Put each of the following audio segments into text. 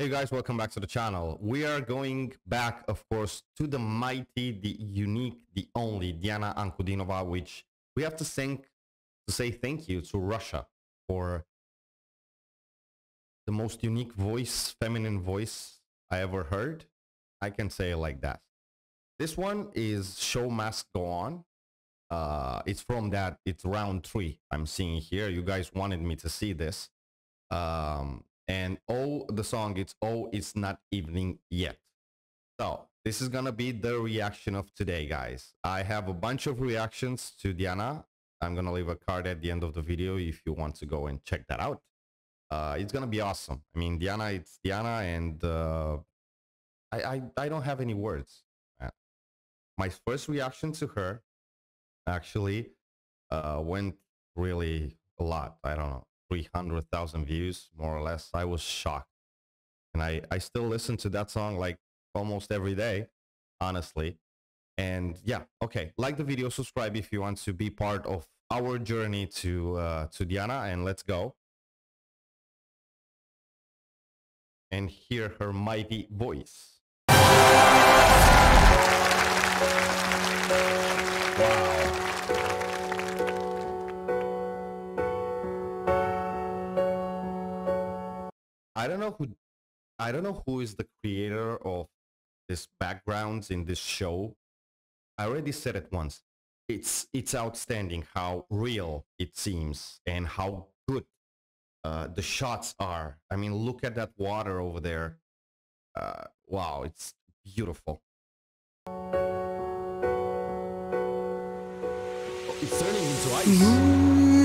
Hey guys, welcome back to the channel. We are going back, of course, to the mighty, the unique, the only Diana Ankudinova, which we have to thank to say thank you to Russia for the most unique voice, feminine voice I ever heard. I can say it like that. This one is Show Must Go On. Uh, it's from that, it's round three I'm seeing here. You guys wanted me to see this. Um, and oh, the song, it's Oh, It's Not Evening Yet. So this is gonna be the reaction of today, guys. I have a bunch of reactions to Diana. I'm gonna leave a card at the end of the video if you want to go and check that out. Uh, it's gonna be awesome. I mean, Diana, it's Diana, and uh, I, I I don't have any words. My first reaction to her actually uh, went really a lot. I don't know, 300,000 views, more or less. I was shocked. And I, I still listen to that song like almost every day, honestly. And yeah, okay, like the video, subscribe if you want to be part of our journey to uh, to Diana, and let's go. And hear her mighty voice. I don't know who I don't know who is the creator of this backgrounds in this show. I already said it once. It's it's outstanding how real it seems and how good uh, the shots are. I mean, look at that water over there. Uh, wow, it's beautiful. Oh, it's turning into ice.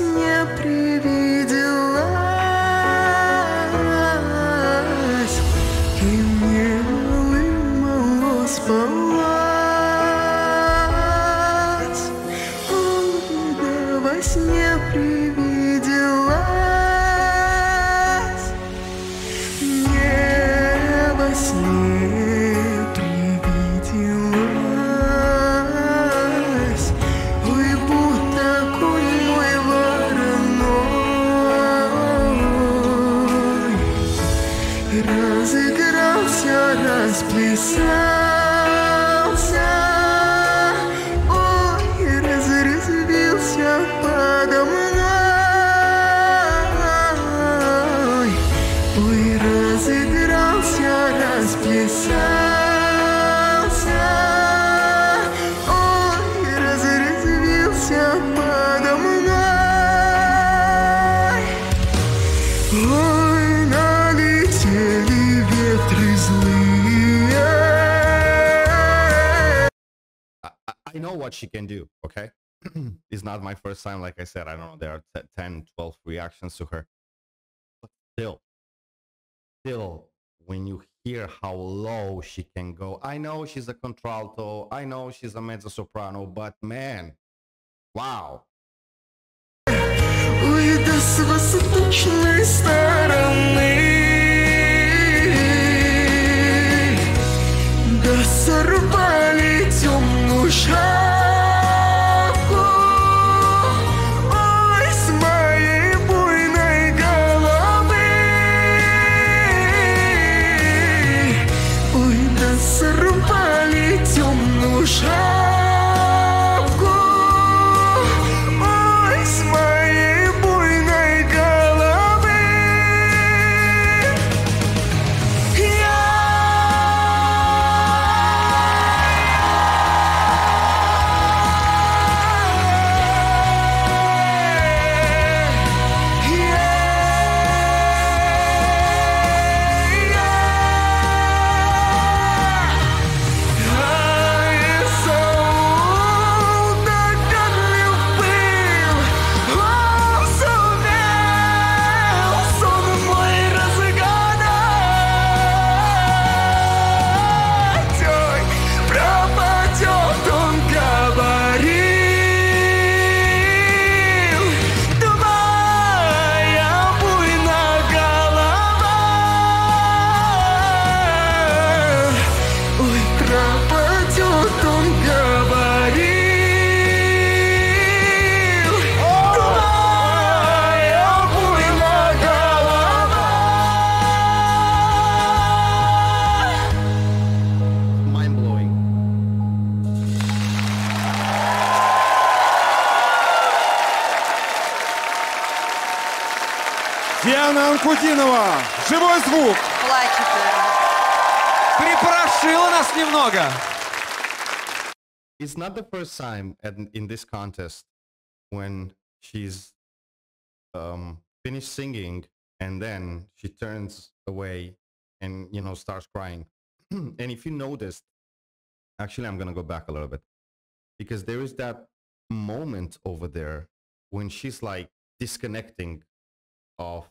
Не при I know what she can do, okay? it's not my first time, like I said. I don't know, there are 10, 12 reactions to her. But still, still when you hear how low she can go. I know she's a contralto, I know she's a mezzo soprano, but man, wow. Диана Анкудинова. Живой звук. Плачет. Припорошила нас немного. It's not the first time at, in this contest when she's um, finished singing and then she turns away and you know starts crying. and if you noticed, actually, I'm gonna go back a little bit because there is that moment over there when she's like disconnecting of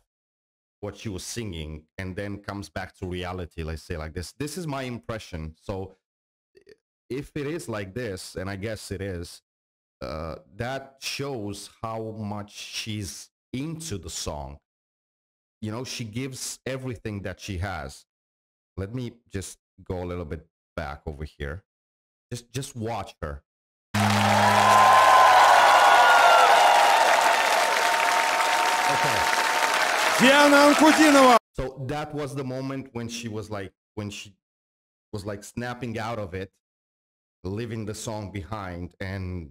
what she was singing and then comes back to reality let's say like this. This is my impression. So if it is like this and i guess it is uh, that shows how much she's into the song. You know she gives everything that she has. Let me just go a little bit back over here. Just just watch her. Okay Диана Анкудинова. So that was the moment when she was like, when she was like snapping out of it, leaving the song behind and,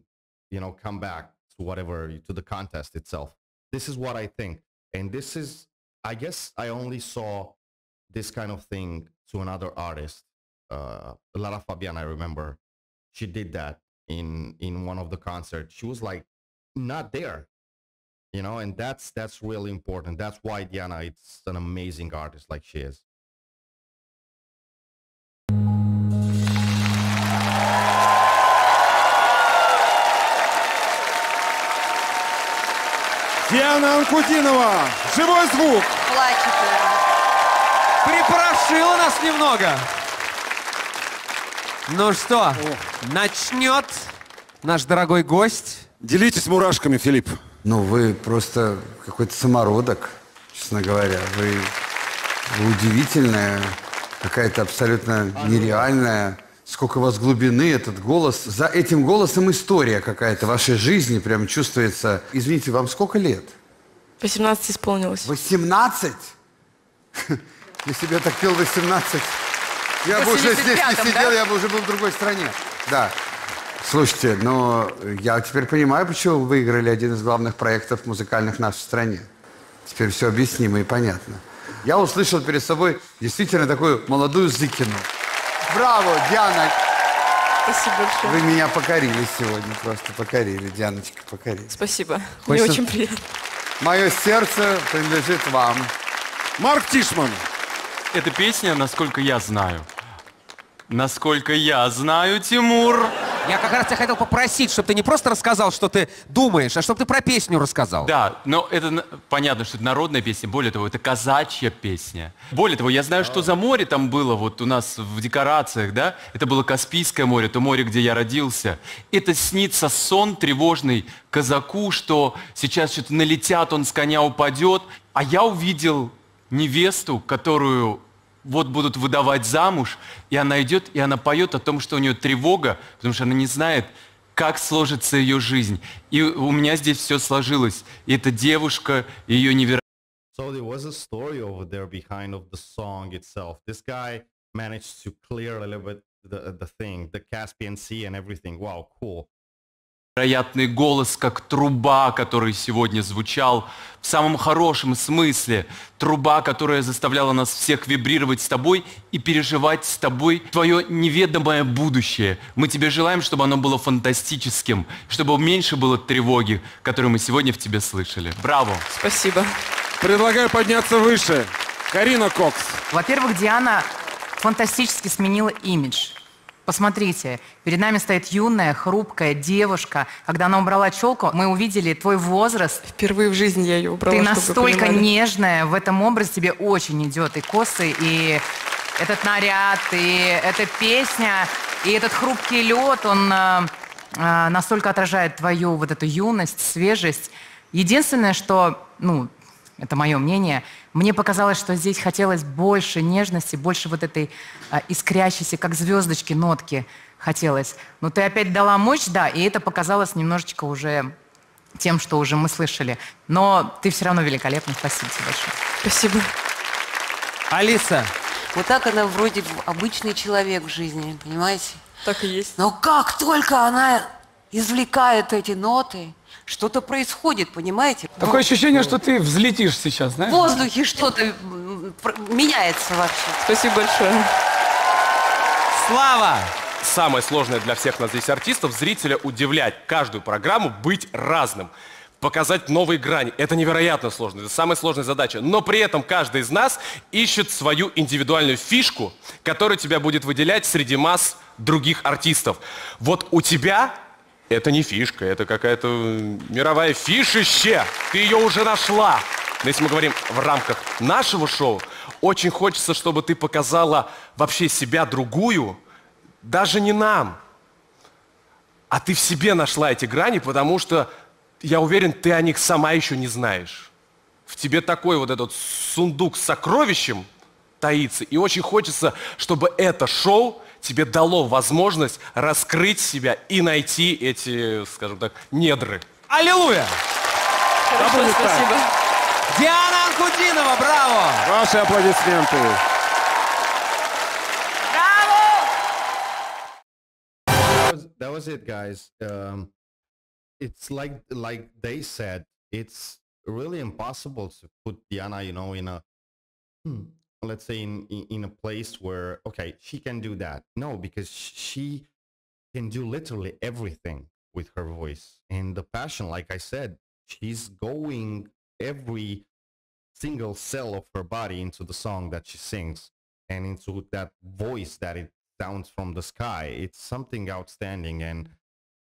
you know, come back to whatever, to the contest itself. This is what I think. And this is, I guess I only saw this kind of thing to another artist. Uh, Lara Fabian, I remember she did that in, in one of the concerts. She was like not there You know and that's that's really important that's why diana it's an amazing artist like she is Диана Анкудинова. Живой звук. Плачет. Припорошила нас немного. Ну что, начнет наш дорогой гость. Делитесь мурашками, Филипп. Ну, вы просто какой-то самородок, честно говоря. Вы, вы удивительная, какая-то абсолютно нереальная. Сколько у вас глубины этот голос. За этим голосом история какая-то вашей жизни прям чувствуется. Извините, вам сколько лет? 18 исполнилось. 18? Если бы я так пел 18, я бы уже здесь не 75-м, сидел, я бы уже был в другой стране. Да. Слушайте, но я теперь понимаю, почему вы выиграли один из главных проектов музыкальных в нашей стране. Теперь все объяснимо и понятно. Я услышал перед собой действительно такую молодую Зыкину. Браво, Диана! Спасибо большое. Вы меня покорили сегодня, просто покорили, Дианочка, покорили. Спасибо. Мне Хочется- очень приятно. Мое сердце принадлежит вам. Марк Тишман. Эта песня, насколько я знаю. Насколько я знаю, Тимур. Я как раз тебя хотел попросить, чтобы ты не просто рассказал, что ты думаешь, а чтобы ты про песню рассказал. Да, но это понятно, что это народная песня. Более того, это казачья песня. Более того, я знаю, что за море там было вот у нас в декорациях, да? Это было Каспийское море, то море, где я родился. Это снится сон тревожный казаку, что сейчас что-то налетят, он с коня упадет. А я увидел невесту, которую вот будут выдавать замуж, и она идет, и она поет о том, что у нее тревога, потому что она не знает, как сложится ее жизнь. И у меня здесь все сложилось. И эта девушка, ее невероятная so невероятный голос, как труба, который сегодня звучал в самом хорошем смысле. Труба, которая заставляла нас всех вибрировать с тобой и переживать с тобой твое неведомое будущее. Мы тебе желаем, чтобы оно было фантастическим, чтобы меньше было тревоги, которую мы сегодня в тебе слышали. Браво! Спасибо. Предлагаю подняться выше. Карина Кокс. Во-первых, Диана фантастически сменила имидж. Посмотрите, перед нами стоит юная, хрупкая девушка. Когда она убрала челку, мы увидели твой возраст. Впервые в жизни я ее убрала. Ты настолько нежная, в этом образе тебе очень идет и косы, и этот наряд, и эта песня, и этот хрупкий лед, он э, э, настолько отражает твою вот эту юность, свежесть. Единственное, что, ну, это мое мнение, мне показалось, что здесь хотелось больше нежности, больше вот этой э, искрящейся, как звездочки, нотки хотелось. Но ты опять дала мощь, да, и это показалось немножечко уже тем, что уже мы слышали. Но ты все равно великолепна. Спасибо тебе большое. Спасибо. Алиса, Вот так она вроде бы обычный человек в жизни, понимаете? Так и есть. Но как только она извлекает эти ноты, что-то происходит, понимаете? Такое ощущение, что ты взлетишь сейчас, В знаешь? воздухе что-то м, меняется вообще. Спасибо большое. Слава! Самое сложное для всех нас здесь артистов – зрителя удивлять, каждую программу быть разным, показать новые грани. Это невероятно сложно, это самая сложная задача. Но при этом каждый из нас ищет свою индивидуальную фишку, которая тебя будет выделять среди масс других артистов. Вот у тебя это не фишка, это какая-то мировая фишище. Ты ее уже нашла. Но если мы говорим в рамках нашего шоу, очень хочется, чтобы ты показала вообще себя другую, даже не нам, а ты в себе нашла эти грани, потому что, я уверен, ты о них сама еще не знаешь. В тебе такой вот этот сундук с сокровищем таится. И очень хочется, чтобы это шоу тебе дало возможность раскрыть себя и найти эти, скажем так, недры. Аллилуйя! Хорошо, спасибо. Диана Анкудинова, браво! Ваши аплодисменты. was, that was it guys um, it's like like they said it's really impossible to put diana you know in a hmm, let's say in, in a place where okay she can do that no because she can do literally everything with her voice and the passion like i said she's going every single cell of her body into the song that she sings and into that voice that it sounds from the sky. It's something outstanding, and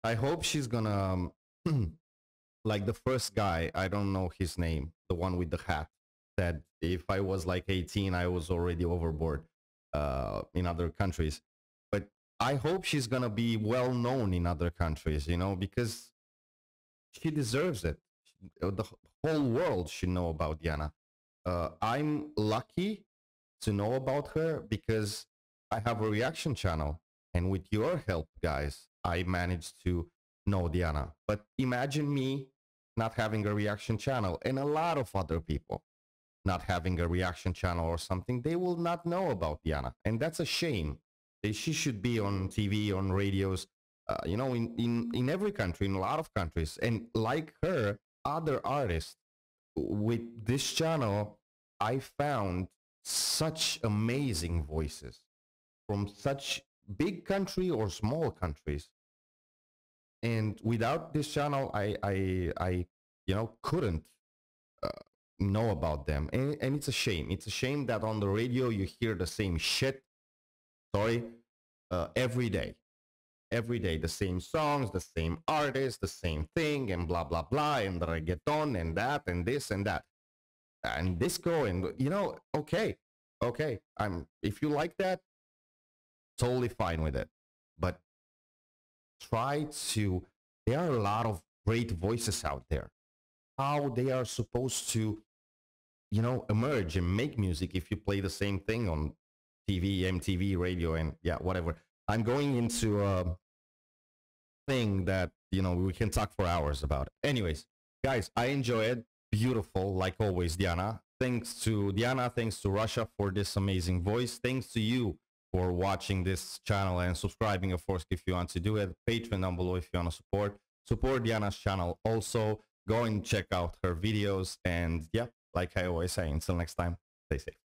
I hope she's gonna um, like the first guy. I don't know his name, the one with the hat. Said if I was like 18, I was already overboard uh, in other countries. But I hope she's gonna be well known in other countries, you know, because she deserves it. The whole world should know about Diana. Uh, I'm lucky to know about her because I have a reaction channel. And with your help, guys, I managed to know Diana. But imagine me not having a reaction channel and a lot of other people not having a reaction channel or something, they will not know about Diana. And that's a shame. She should be on TV, on radios, uh, you know, in, in, in every country, in a lot of countries. And like her, other artists with this channel, I found such amazing voices from such big country or small countries. And without this channel, I, I, I, you know, couldn't uh, know about them. And, and it's a shame. It's a shame that on the radio you hear the same shit. Sorry, uh, every day. Every day, the same songs, the same artists, the same thing, and blah blah blah, and reggaeton, and that, and this, and that, and disco, and you know, okay, okay. I'm if you like that, totally fine with it. But try to. There are a lot of great voices out there. How they are supposed to, you know, emerge and make music if you play the same thing on TV, MTV, radio, and yeah, whatever. I'm going into a thing that you know we can talk for hours about. Anyways, guys, I enjoy it. Beautiful, like always, Diana. Thanks to Diana, thanks to Russia for this amazing voice. Thanks to you for watching this channel and subscribing, of course, if you want to do it. Patreon down below if you want to support. Support Diana's channel also. Go and check out her videos. And yeah, like I always say, until next time, stay safe.